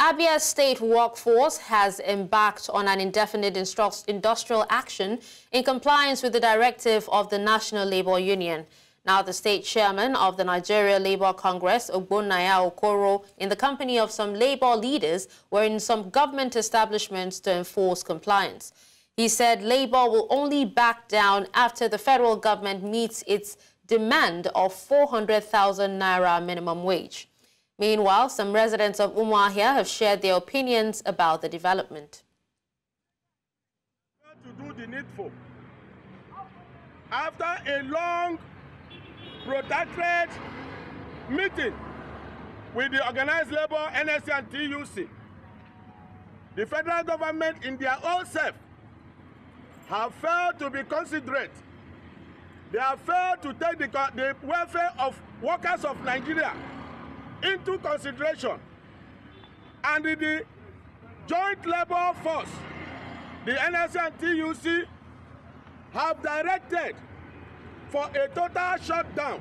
Abia State Workforce has embarked on an indefinite industrial action in compliance with the directive of the National Labour Union. Now, the state chairman of the Nigeria Labour Congress, Ogbonnaya Okoro, in the company of some labour leaders, were in some government establishments to enforce compliance. He said Labour will only back down after the federal government meets its demand of 400,000 naira minimum wage. Meanwhile, some residents of Umuahia have shared their opinions about the development. To do the needful. After a long, protracted meeting with the organized labor, NSC and TUC, the federal government in their own self have failed to be considerate. They have failed to take the, the welfare of workers of Nigeria into consideration. And the joint labor force the NSC and TUC have directed for a total shutdown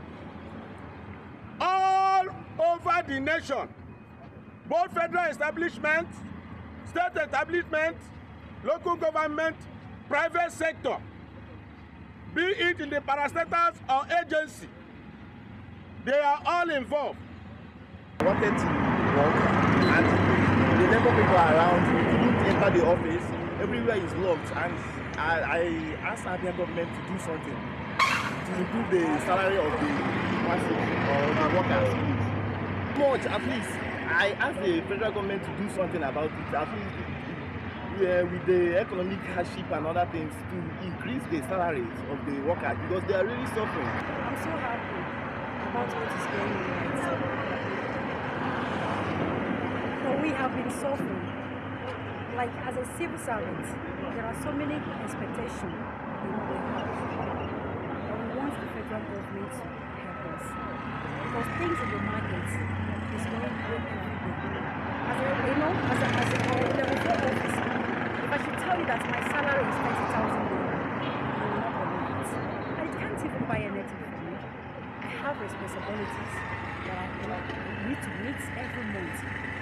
all over the nation both federal establishments state establishments local government private sector be it in the parastatals or agency they are all involved wanted to work and the number of people around, don't enter the office, everywhere is locked and I, I asked Abia government to do something to improve the salary of the masses or the workers. Much, at least, I asked the federal government to do something about it, at least uh, with the economic hardship and other things to increase the salaries of the workers because they are really suffering. I'm so happy about what is going on we have been suffering. Like as a civil servant, there are so many expectations you know, we have. We want the federal government to help us. Because things in the market is going great every day. As a, you know, as a, as a level four officer, if I should tell you that my salary is 30,000 naira, you will not believe it. It can't even buy anything for me. I have responsibilities that I to meet every month.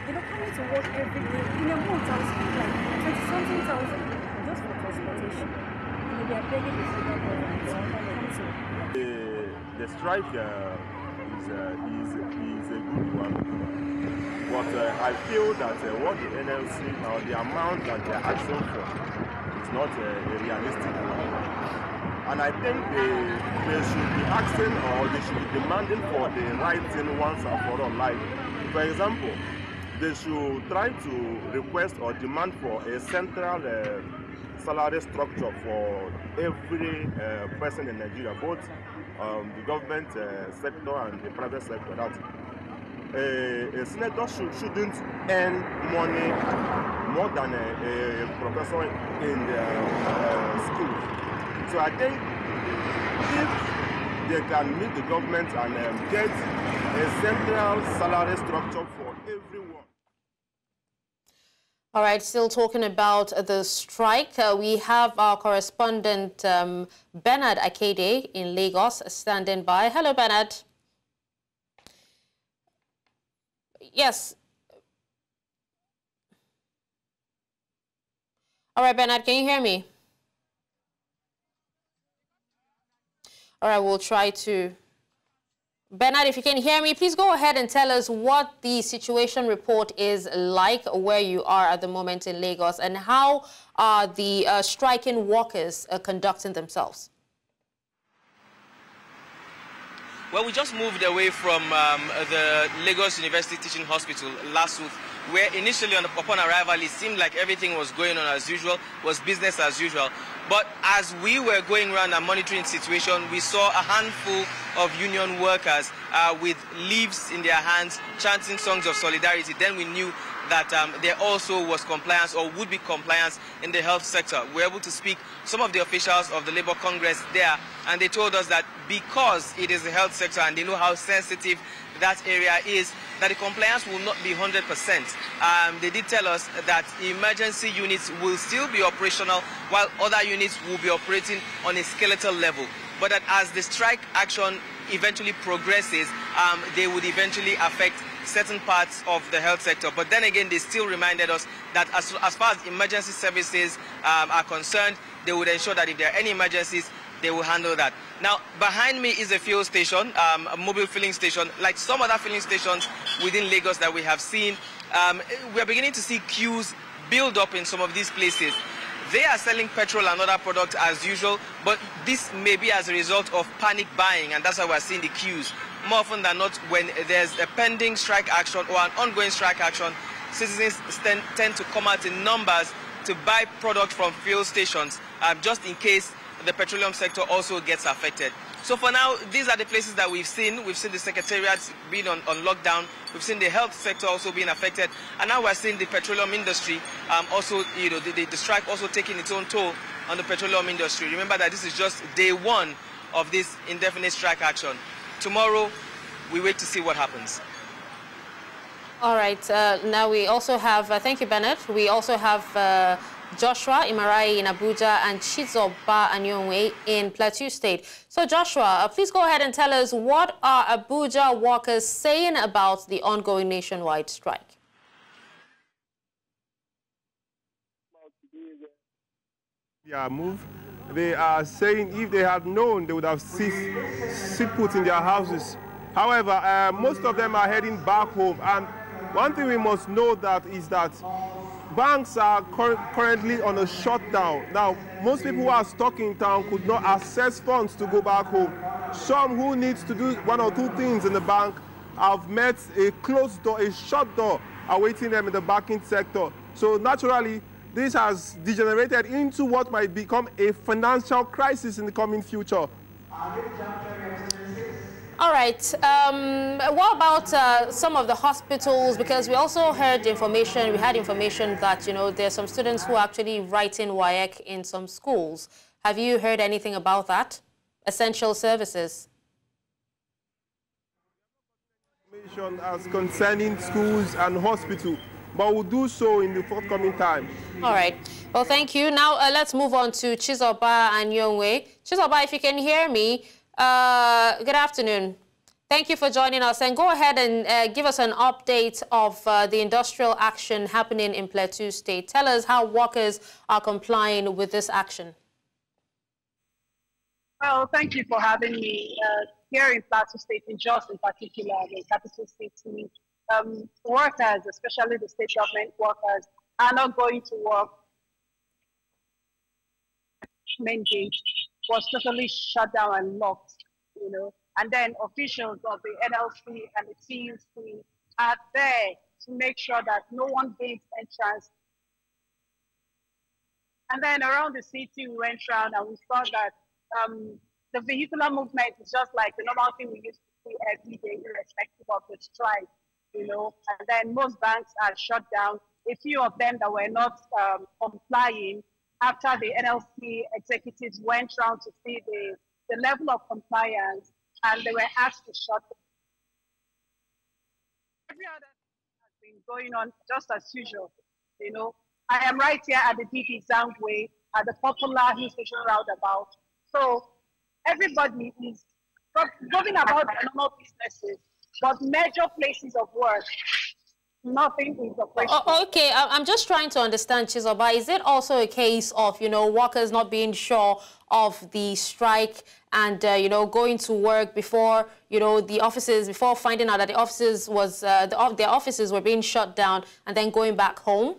You know, coming to work every day, in a month, I was spending like 20 something thousand just for transportation. You they are begging come. The, the strike uh, is, uh, is, is a good one. But uh, I feel that uh, what the NLC or the amount that they are asking for is not uh, a realistic one. And I think they, they should be asking or they should be demanding for the right thing once and for all. Like, for example, they should try to request or demand for a central uh, salary structure for every uh, person in Nigeria, both um, the government uh, sector and the private sector. That a, a senator should, shouldn't earn money more than a, a professor in the uh, school. So I think if they can meet the government and um, get a central salary structure for everyone. All right, still talking about the strike. Uh, we have our correspondent um, Bernard Akede in Lagos standing by. Hello, Bernard. Yes. All right, Bernard, can you hear me? All right, we'll try to Bernard, if you can hear me, please go ahead and tell us what the situation report is like where you are at the moment in Lagos and how are the uh, striking workers uh, conducting themselves? Well, we just moved away from um, the Lagos University Teaching Hospital last week, where initially on, upon arrival it seemed like everything was going on as usual, was business as usual. But as we were going around and monitoring the situation, we saw a handful of union workers uh, with leaves in their hands chanting songs of solidarity. Then we knew that um, there also was compliance or would be compliance in the health sector. We were able to speak some of the officials of the Labour Congress there, and they told us that because it is the health sector and they know how sensitive that area is, that the compliance will not be 100%. Um, they did tell us that emergency units will still be operational while other units will be operating on a skeletal level. But that as the strike action eventually progresses, um, they would eventually affect certain parts of the health sector. But then again, they still reminded us that as, as far as emergency services um, are concerned, they would ensure that if there are any emergencies, they will handle that. Now, behind me is a fuel station, um, a mobile filling station, like some other filling stations within Lagos that we have seen. Um, we are beginning to see queues build up in some of these places. They are selling petrol and other products as usual, but this may be as a result of panic buying, and that's why we're seeing the queues. More often than not, when there's a pending strike action or an ongoing strike action, citizens tend to come out in numbers to buy product from fuel stations, um, just in case the petroleum sector also gets affected. So for now, these are the places that we've seen. We've seen the secretariats being on, on lockdown. We've seen the health sector also being affected. And now we're seeing the petroleum industry um, also, you know, the, the, the strike also taking its own toll on the petroleum industry. Remember that this is just day one of this indefinite strike action. Tomorrow, we wait to see what happens. All right. Uh, now we also have, uh, thank you, Bernard. We also have uh, Joshua Imarai in Abuja and Chizoba Anyanwu in Plateau State. So Joshua, uh, please go ahead and tell us what are Abuja workers saying about the ongoing nationwide strike? Yeah, move. They are saying if they had known, they would have ceased, sit put in their houses. However, uh, most of them are heading back home. And one thing we must know that is that banks are cur currently on a shutdown. Now, most people who are stuck in town could not access funds to go back home. Some who needs to do one or two things in the bank have met a closed door, a shut door awaiting them in the banking sector. So naturally, this has degenerated into what might become a financial crisis in the coming future. All right. Um, what about uh, some of the hospitals? Because we also heard information, we had information that, you know, there are some students who are actually writing WAEC in some schools. Have you heard anything about that? Essential services. Information as concerning schools and hospital, but we'll do so in the forthcoming time. All right. Well, thank you. Now, uh, let's move on to Chizoba Anyanwu. Chizoba, if you can hear me, uh, good afternoon. Thank you for joining us. And go ahead and uh, give us an update of uh, the industrial action happening in Plateau State. Tell us how workers are complying with this action. Well, thank you for having me uh, here in Plateau State, in Jos in particular, the capital city. Um, workers, especially the state government workers, are not going to work. Main gate was totally shut down and locked, you know. And then officials of the NLC and the TUC are there to make sure that no one gains entrance. And then around the city, we went around and we saw that um, the vehicular movement is just like the normal thing we used to see every day, irrespective of the strike, you know. And then most banks are shut down. A few of them that were not um, complying after the NLC executives went around to see the, the level of compliance and they were asked to shut down. Every other has been going on just as usual, you know. I am right here at the deep exam way at the popular Hill Station roundabout. So everybody is going about normal businesses, but major places of work nothing is a question. Oh, okay, I'm just trying to understand, Chizoba. Is it also a case of, you know, workers not being sure of the strike and, uh, you know, going to work before, you know, the offices, before finding out that the offices was, uh, the, their offices were being shut down and then going back home?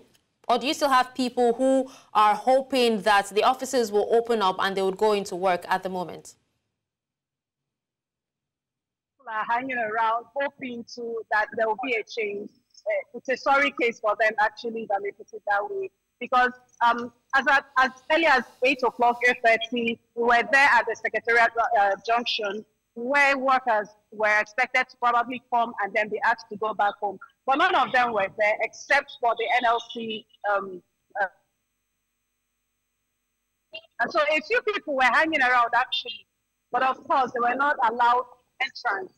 Or do you still have people who are hoping that the offices will open up and they would go into work at the moment? People are hanging around hoping to that there will be a change it's a sorry case for them, actually, let me put it that way. Because um, as, at, as early as 8 o'clock, 8.30, we were there at the Secretariat uh, Junction where workers were expected to probably come and then be asked to go back home. But none of them were there except for the NLC. Um, uh, and so a few people were hanging around actually, but of course they were not allowed entrance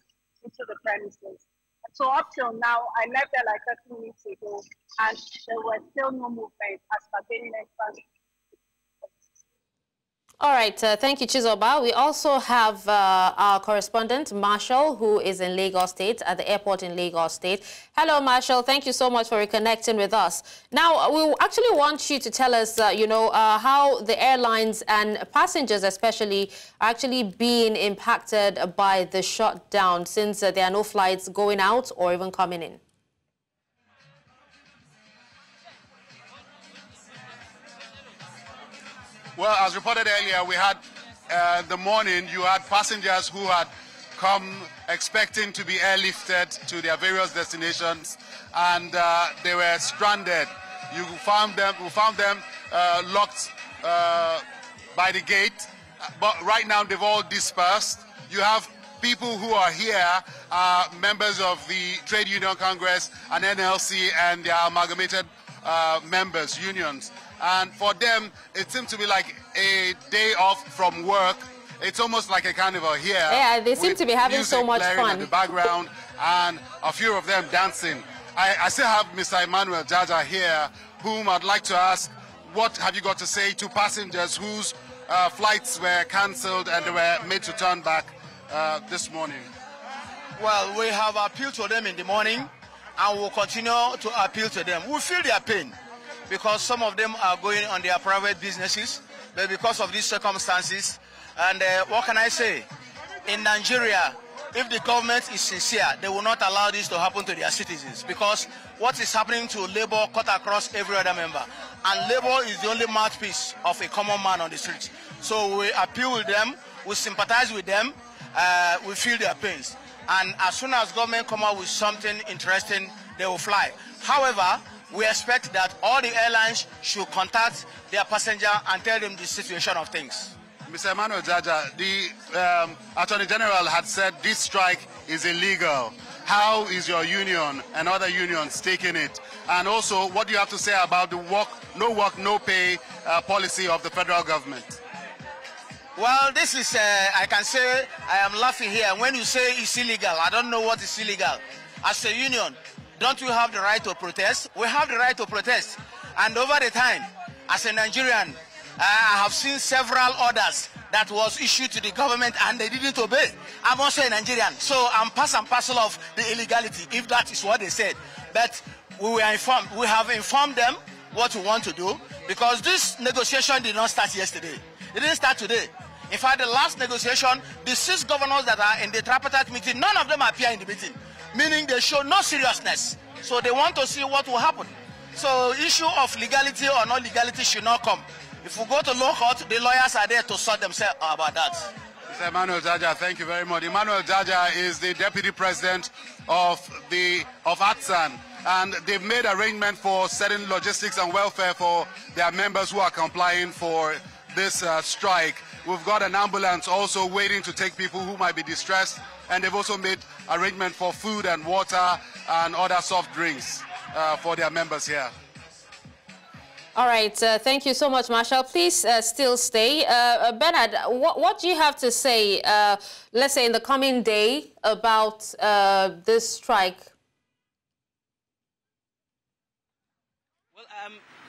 into the premises. So up till now, I left there like 30 minutes ago, and there was still no movement as per entrance. All right, uh, thank you, Chizoba. We also have uh, our correspondent, Marshall, who is in Lagos State, at the airport in Lagos State. Hello, Marshall. Thank you so much for reconnecting with us. Now, we actually want you to tell us, uh, you know, uh, how the airlines and passengers especially are actually being impacted by the shutdown since uh, there are no flights going out or even coming in. Well, as reported earlier, we had uh, the morning, you had passengers who had come expecting to be airlifted to their various destinations, and uh, they were stranded. You found them, we found them uh, locked uh, by the gate, but right now they've all dispersed. You have people who are here, members of the Trade Union Congress and NLC and their amalgamated uh, members, unions. And for them, it seems to be like a day off from work. It's almost like a carnival here. Yeah, they seem to be having so much fun. in the background and a few of them dancing. I, I still have Mr. Emmanuel Jaja here, whom I'd like to ask, what have you got to say to passengers whose uh, flights were cancelled and they were made to turn back uh, this morning? Well, we have appealed to them in the morning and we'll continue to appeal to them. We feel their pain because some of them are going on their private businesses, but because of these circumstances, and uh, what can I say? In Nigeria, if the government is sincere, they will not allow this to happen to their citizens because what is happening to labor cut across every other member. And labor is the only mouthpiece of a common man on the streets. So we appeal with them, we sympathize with them, uh, we feel their pains. And as soon as government come out with something interesting, they will fly. However, we expect that all the airlines should contact their passenger and tell them the situation of things. Mr. Emmanuel Jaja, the um, Attorney General had said this strike is illegal. How is your union and other unions taking it? And also, what do you have to say about the work, no work, no pay uh, policy of the federal government? Well, this is, uh, I can say, I am laughing here. When you say it's illegal, I don't know what is illegal. As a union, don't we have the right to protest? We have the right to protest. And over the time, as a Nigerian, I have seen several orders that was issued to the government and they didn't obey. I'm also a Nigerian, so I'm part and parcel of the illegality, if that is what they said. But we were informed, we have informed them what we want to do because this negotiation did not start yesterday. It didn't start today. In fact, the last negotiation, the six governors that are in the tripartite meeting, none of them appear in the meeting meaning they show no seriousness. So they want to see what will happen. So issue of legality or not legality should not come. If we go to law court, the lawyers are there to sort themselves about that. Mr. Emmanuel Jaja, thank you very much. Emmanuel Jaja is the deputy president of the of ATSAN, and they've made arrangement for certain logistics and welfare for their members who are complying for this uh, strike. We've got an ambulance also waiting to take people who might be distressed and they've also made arrangement for food and water and other soft drinks uh, for their members here. All right, uh, thank you so much, Marshall. Please uh, still stay. Uh, uh Bernard, what, what, do you have to say, uh, let's say in the coming day, about uh, this strike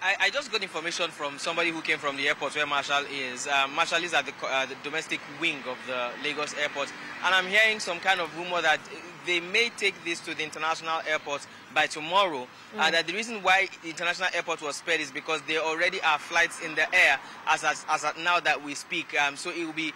I, I, just got information from somebody who came from the airport where Marshall is. Um, Marshall is at the, uh, the, domestic wing of the Lagos airport. And I'm hearing some kind of rumor that they may take this to the international airport by tomorrow. Mm. Uh, that the reason why the international airport was spared is because there already are flights in the air as, as, as now that we speak. Um, so it will be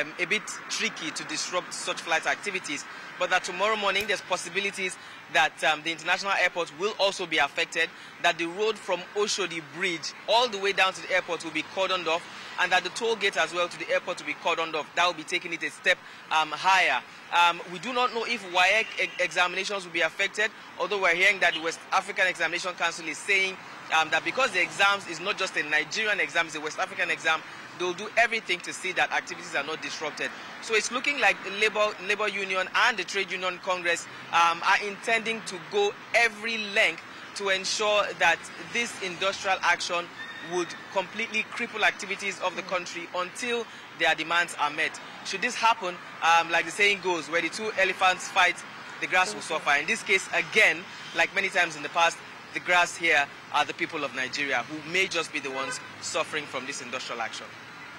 um, a bit tricky to disrupt such flight activities. But that tomorrow morning there's possibilities that um, the international airport will also be affected, that the road from Oshodi Bridge all the way down to the airport will be cordoned off, and that the toll gate as well to the airport will be cordoned off. That will be taking it a step um, higher. Um, we do not know if WAEC examinations will be affected, although we're hearing that the West African Examination Council is saying um, that because the exams is not just a Nigerian exam, it's a West African exam, they'll do everything to see that activities are not disrupted. So it's looking like the Labour, Labour Union and the Trade Union Congress um, are intending to go every length to ensure that this industrial action would completely cripple activities of the country until their demands are met. Should this happen, um, like the saying goes, where the two elephants fight, the grass will suffer. In this case, again, like many times in the past, the grass here are the people of Nigeria who may just be the ones suffering from this industrial action.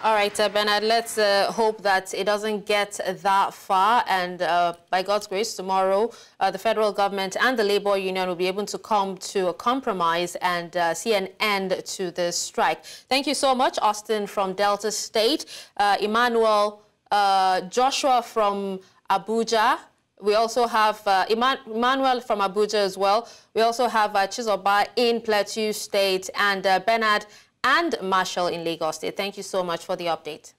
All right, uh, Bernard, let's uh, hope that it doesn't get that far. And uh, by God's grace, tomorrow, uh, the federal government and the labor union will be able to come to a compromise and uh, see an end to the strike. Thank you so much, Austin from Delta State, uh, Emmanuel Joshua from Abuja. We also have uh, Emmanuel from Abuja as well. We also have uh, Chizoba in Plateau State and uh, Bernard and Marshall in Lagos State. Thank you so much for the update.